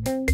Bye.